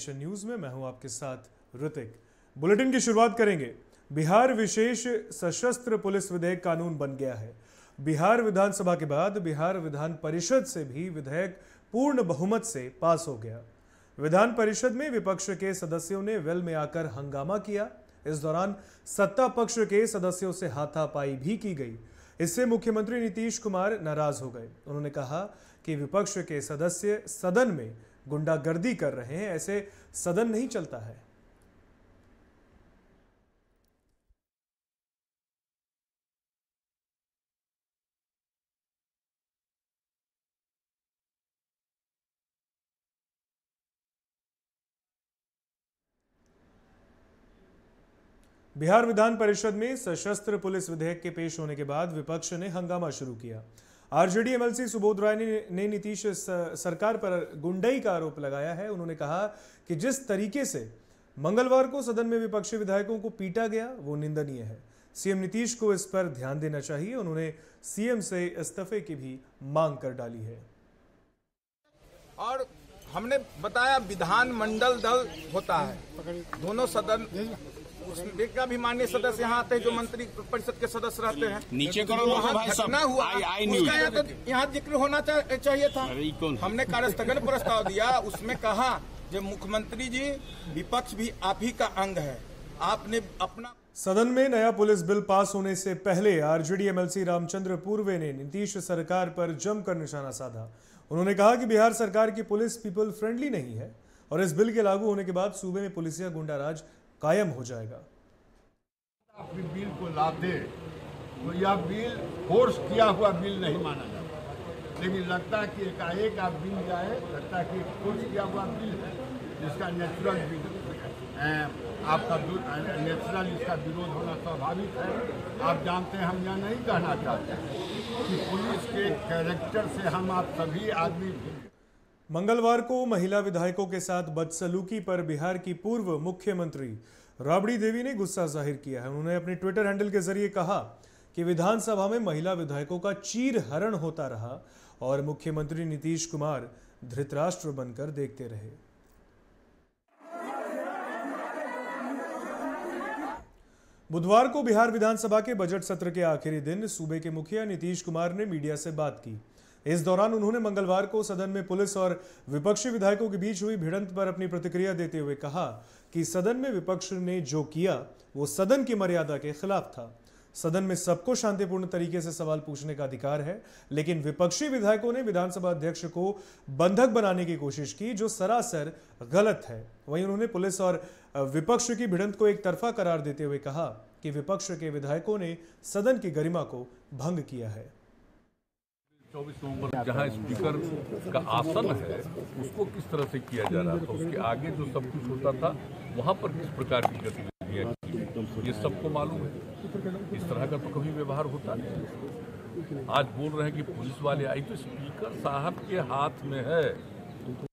Nation news में, मैं हूँ आपके साथ ऋतिक। बुलेटिन की शुरुआत करेंगे। बिहार विशेष सशस्त्र पुलिस विधेयक कानून बन गया है। बिहार विधानसभा के बाद बिहार विधान परिषद से भी विधेयक पूर्ण बहुमत से पास हो गया। विधान परिषद में विपक्ष के सदस्यों ने वेल में आकर हंगामा किया। इस दौरान सत्ता पक्ष के सदस्यों से हाथापाई भी की गई। इससे मुख्यमंत्री नीतीश कुमार नाराज़ हो गए। उन्होंने कहा कि विपक्ष के सदस्य सदन में गुंडागर्दी कर रहे हैं, ऐसे सदन नहीं चलता है। बिहार विधान परिषद में सशस्त्र पुलिस विधेयक के पेश होने के बाद विपक्ष ने हंगामा शुरू किया। आरजेडी एमएलसी सुबोध राय ने, नीतीश सरकार पर गुंडई का आरोप लगाया है। उन्होंने कहा कि जिस तरीके से मंगलवार को सदन में विपक्षी विधायकों को पीटा गया वो निंदनीय है। सीएम नीतीश को इस पर ध्यान देना चाहिए। उन्होंने सीएम से इस्तीफे की भी मांग कर डाली है। और हमने बताया विधान मंडल दल होता है। दोनों सदन उसमें का भी माननीय सदस्य यहाँ आते हैं जो मंत्री परिषद के सदस्य रहते हैं। नीचे करो तो वहाँ भाई सब। घटना हुआ। आई- आई उसका यहाँ तो यहाँ ज़िक्र होना चाहिए था? हमने कार्यस्थगन प्रस्ताव दिया उसमें कहा जो मुख्यमंत्री जी विपक्ष भी आप ही का अंग है। आपने अपना सदन में नया पुलिस बिल पास होने से पहले आरजेडी एमएलसी रामचंद्र पूर्वे ने नीतीश सरकार पर जमकर निशाना साधा। उन्होंने कहा कि बिहार सरकार की पुलिस पीपल फ्रेंडली नहीं है और इस बिल के लागू होने के बाद सूबे में पुलिसिया गुंडाराज कायम हो जाएगा। अपनी बिल को लाते तो यह बिल फोर्स किया हुआ बिल नहीं माना जाता। लेकिन लगता है कि एकाएक आप बिल जाए, लगता है कि फोर्स किया हुआ बिल है, जिसका नेचुरल बिल आपका नेचुरल इसका विरोध होना स्वाभाविक है। आप जानते हैं, हम यह नहीं कहना चाहते कि पुलिस के कैरेक्टर से हम आप सभी आदमी मंगलवार को महिला विधायकों के साथ बदसलूकी पर बिहार की पूर्व मुख्यमंत्री राबड़ी देवी ने गुस्सा ज़ाहिर किया है। उन्होंने अपने ट्विटर हैंडल के ज़रिए कहा कि विधानसभा में महिला विधायकों का चीर हरण होता रहा और मुख्यमंत्री नीतीश कुमार धृतराष्ट्र बनकर देखते रहे। बुधवार को बिहार विधानसभा के बजट सत्र के आखिरी दिन सूबे के मुखिया नीतीश कुमार ने मीडिया से बात की। इस दौरान उन्होंने मंगलवार को सदन में पुलिस और विपक्षी विधायकों के बीच हुई भिड़ंत पर अपनी प्रतिक्रिया देते हुए कहा कि सदन में विपक्ष ने जो किया, वो सदन की मर्यादा के खिलाफ था। सदन में सबको शांतिपूर्ण तरीके से सवाल पूछने का अधिकार है, लेकिन विपक्षी विधायकों ने विधानसभा अध्यक्ष को बंधक बनाने की कोशिश की, जो सरासर गलत है। वहीं उन्होंने पुलिस और विपक्ष की भिड़ंत को एक तरफा करार देते हुए कहा कि विपक्ष के विधायकों ने सदन की गरिमा को भंग किया है। चौबीस नवंबर जहाँ स्पीकर का आसन है, उसको किस तरह से किया जा रहा था, उसके आगे जो सब कुछ होता था, वहाँ पर किस प्रकार की गतिविधियाँ की ये सबको मालूम है। इस तरह का तो कभी व्यवहार होता नहीं आज बोल रहे हैं कि पुलिस वाले आई तो स्पीकर साहब के हाथ में है।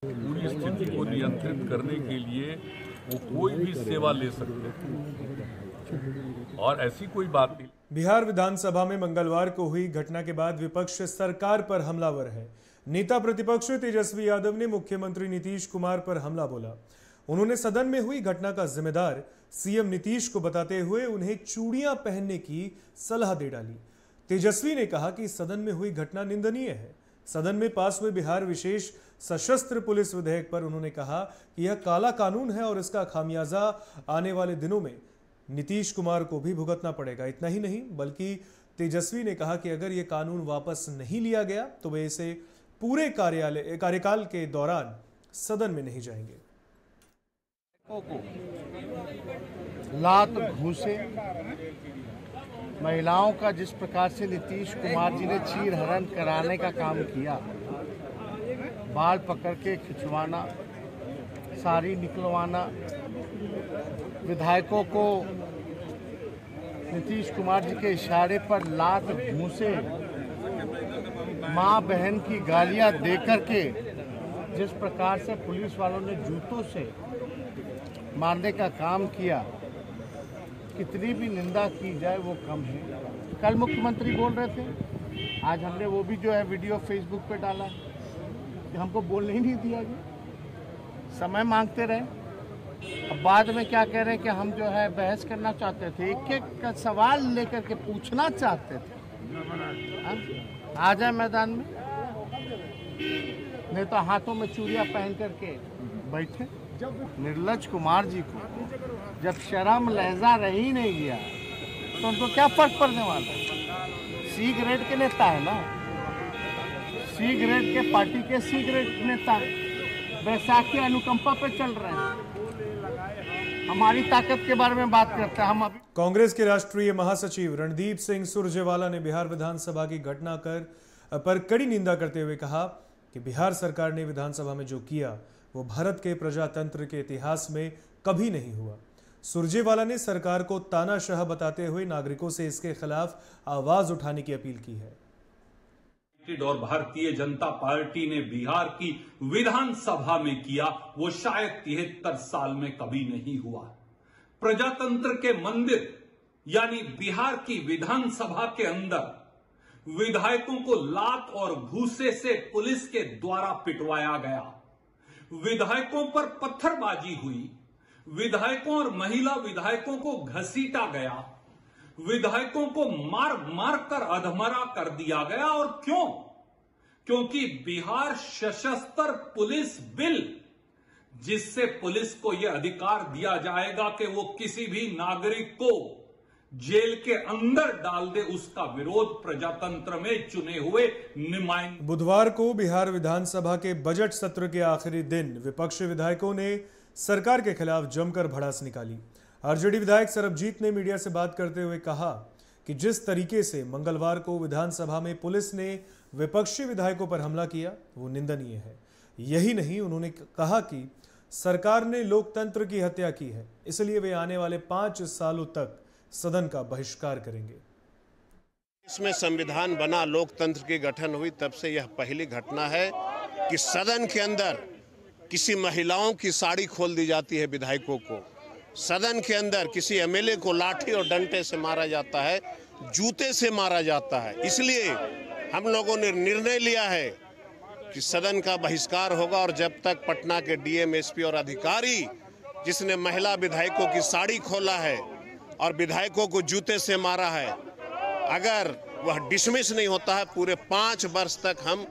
पूरी स्थिति को नियंत्रित करने के लिए वो कोई भी सेवा ले सकते हैं। और ऐसी कोई बात नहीं। बिहार विधानसभा में मंगलवार को हुई घटना के बाद विपक्ष सरकार पर हमलावर है। नेता प्रतिपक्ष तेजस्वी यादव ने मुख्यमंत्री नीतीश कुमार पर हमला बोला। उन्होंने सदन में हुई घटना का जिम्मेदार सीएम नीतीश को बताते हुए उन्हें चूड़ियाँ पहनने की सलाह दे डाली। तेजस्वी ने कहा कि सदन में हुई घटना निंदनीय है। सदन में पास हुए बिहार विशेष सशस्त्र पुलिस विधेयक पर उन्होंने कहा कि यह काला कानून है और इसका खामियाजा आने वाले दिनों में नीतीश कुमार को भी भुगतना पड़ेगा। इतना ही नहीं, बल्कि तेजस्वी ने कहा कि अगर ये कानून वापस नहीं लिया गया तो वे इसे पूरे कार्यालय, कार्यकाल के दौरान सदन में नहीं जाएँगे। लात घूसे, महिलाओं का जिस प्रकार से नीतीश कुमार जी ने चीर हरण कराने का काम किया, बाल पकड़ के खिंचवाना, साड़ी निकलवाना, विधायकों को नीतीश कुमार जी के इशारे पर लात घूसे। माँ बहन की गालियाँ दे करके जिस प्रकार से पुलिस वालों ने जूतों से मारने का काम किया, कितनी भी निंदा की जाए वो कम है। कल मुख्यमंत्री बोल रहे थे, आज हमने वो भी जो है वीडियो फेसबुक पे डाला कि हमको बोलने ही नहीं दिया गया। समय मांगते रहे। अब बाद में क्या कह रहे हैं कि हम जो है बहस करना चाहते थे एक एक का सवाल लेकर के पूछना चाहते थे। हाँ? आ जाए मैदान में। नहीं तो हाथों में चूड़िया पहन करके बैठे। निर्लज कुमार जी को, जब शर्म लहजा रही नहीं गया तो उनको क्या फ़र्क पड़ने वाला है? सी ग्रेड के नेता है ना? सी ग्रेड के पार्टी के सी ग्रेड नेता, बैसाखी अनुकंपा पे चल रहे हैं। हमारी ताकत के बारे में बात करते हैं। हम अभी कांग्रेस के राष्ट्रीय महासचिव रणदीप सिंह सुरजेवाला ने बिहार विधानसभा की घटना कर, पर कड़ी निंदा करते हुए कहा कि बिहार सरकार ने विधानसभा में जो किया, वो भारत के प्रजातंत्र के इतिहास में कभी नहीं हुआ। सुरजेवाला ने सरकार को तानाशाह बताते हुए नागरिकों से इसके खिलाफ आवाज़ उठाने की अपील की है। यूनाइटेड और भारतीय जनता पार्टी ने बिहार की विधानसभा में किया, वो शायद तिहत्तर साल में कभी नहीं हुआ। प्रजातंत्र के मंदिर, यानी बिहार की विधानसभा के अंदर, विधायकों को लात और घूसे से पुलिस के द्वारा पिटवाया गया। विधायकों पर पत्थरबाजी हुई, विधायकों और महिला विधायकों को घसीटा गया। विधायकों को मार मार कर अधमरा कर दिया गया। और क्यों? क्योंकि बिहार सशस्त्र पुलिस बिल, जिससे पुलिस को यह अधिकार दिया जाएगा कि वो किसी भी नागरिक को जेल के अंदर डाल दे, उसका विरोध प्रजातंत्र में चुने हुए नुमाइंदे। बुधवार को बिहार विधानसभा के बजट सत्र के आखिरी दिन विपक्षी विधायकों ने सरकार के खिलाफ जमकर भड़ास निकाली। आरजेडी विधायक सरबजीत ने मीडिया से बात करते हुए कहा कि जिस तरीके से मंगलवार को विधानसभा में पुलिस ने विपक्षी विधायकों पर हमला किया, वो निंदनीय है। यही नहीं, उन्होंने कहा कि सरकार ने लोकतंत्र की हत्या की है, इसलिए वे आने वाले पाँच सालों तक सदन का बहिष्कार करेंगे। इसमें संविधान बना, लोकतंत्र की गठन हुई, तब से यह पहली घटना है कि सदन के अंदर किसी महिलाओं की साड़ी खोल दी जाती है विधायकों को। सदन के अंदर किसी एमएलए को लाठी और डंडे से मारा जाता है, जूते से मारा जाता है। इसलिए हम लोगों ने निर्णय लिया है कि सदन का बहिष्कार होगा और जब तक पटना के डीएम, एसपी और अधिकारी जिसने महिला विधायकों की साड़ी खोला है और विधायकों को जूते से मारा है, अगर वह डिसमिस नहीं होता है, पूरे पाँच वर्ष तक हम